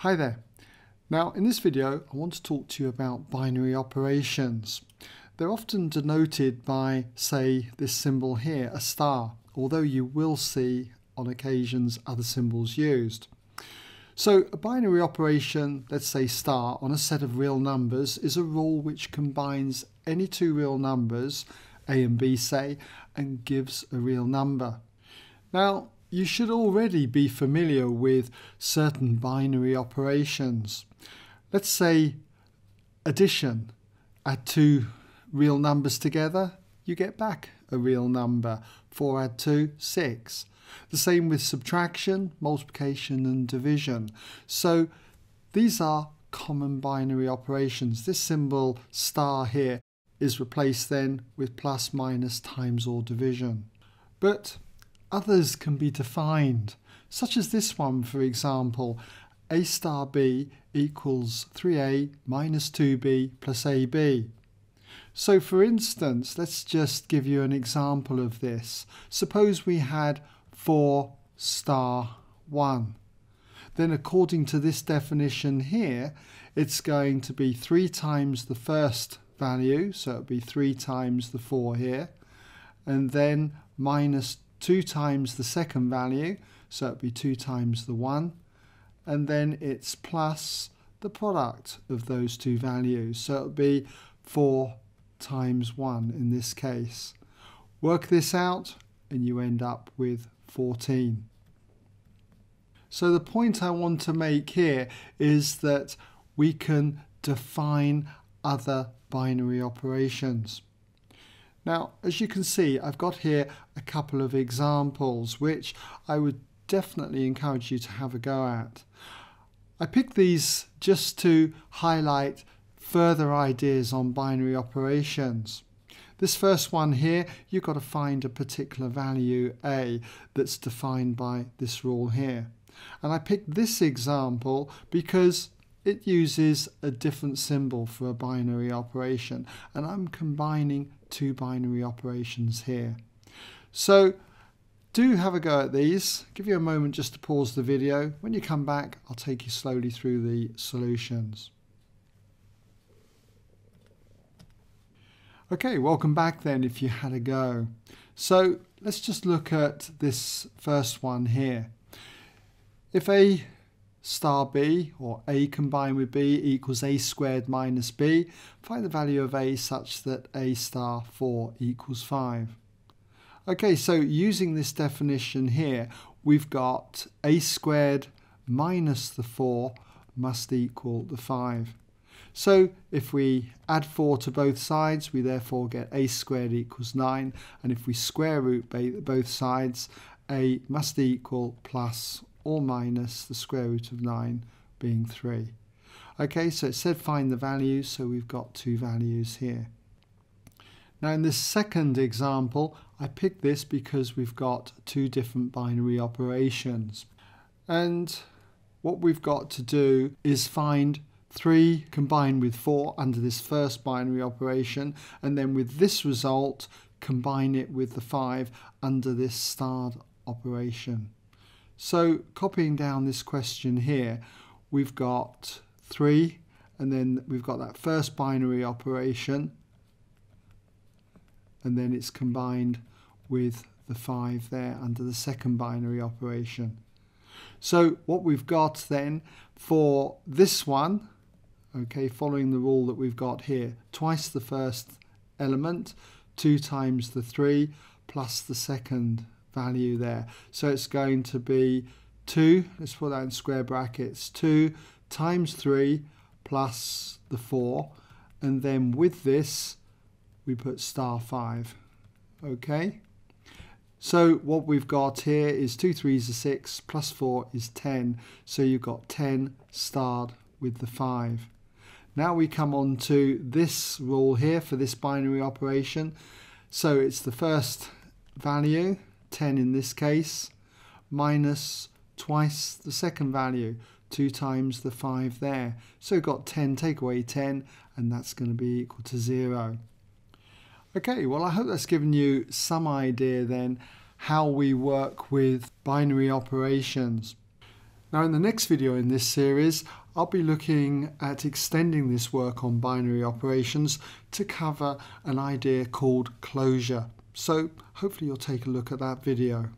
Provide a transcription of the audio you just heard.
Hi there. Now in this video I want to talk to you about binary operations. They're often denoted by say this symbol here, a star, although you will see on occasions other symbols used. So a binary operation, let's say star, on a set of real numbers is a rule which combines any two real numbers, a and b say, and gives a real number. Now you should already be familiar with certain binary operations. Let's say addition. Add two real numbers together, you get back a real number. 4 add 2, 6. The same with subtraction, multiplication and division. So these are common binary operations. This symbol star here is replaced then with plus, minus, times or division. But Others can be defined, such as this one for example, a star b equals 3a minus 2b plus ab. So for instance, let's just give you an example of this. Suppose we had 4 star 1. Then according to this definition here, it's going to be 3 times the first value, so it would be 3 times the 4 here, and then minus 2 times the second value, so it'd be 2 times the 1, and then it's plus the product of those two values, so it'll be 4 times 1 in this case. Work this out and you end up with 14. So the point I want to make here is that we can define other binary operations. Now, as you can see, I've got here a couple of examples which I would definitely encourage you to have a go at. I picked these just to highlight further ideas on binary operations. This first one here, you've got to find a particular value A that's defined by this rule here. And I picked this example because it uses a different symbol for a binary operation and I'm combining two binary operations here. So do have a go at these. Give you a moment just to pause the video. When you come back, I'll take you slowly through the solutions. Okay, welcome back then if you had a go. So let's just look at this first one here. If a star b, or a combined with b, equals a squared minus b. Find the value of a such that a star 4 equals 5. Okay, so using this definition here, we've got a squared minus the 4 must equal the 5. So if we add 4 to both sides, we therefore get a squared equals 9. And if we square root both sides, a must equal plus or minus the square root of 9 being 3. Okay, so it said find the values, so we've got two values here. Now in this second example, I picked this because we've got two different binary operations. And what we've got to do is find 3 combined with 4 under this first binary operation, and then with this result, combine it with the 5 under this starred operation. So copying down this question here, we've got 3 and then we've got that first binary operation and then it's combined with the 5 there under the second binary operation. So what we've got then for this one, okay, following the rule that we've got here, twice the first element, 2 times the 3 plus the second value there. So it's going to be 2, let's put that in square brackets, 2 times 3 plus the 4. And then with this, we put star 5. Okay? So what we've got here is 2 3s are 6, plus 4 is 10. So you've got 10 starred with the 5. Now we come on to this rule here for this binary operation. So it's the first value, 10 in this case, minus twice the second value, 2 times the 5 there. So got 10, take away 10, and that's going to be equal to 0. Okay, well I hope that's given you some idea then how we work with binary operations. Now in the next video in this series, I'll be looking at extending this work on binary operations to cover an idea called closure. So hopefully you'll take a look at that video.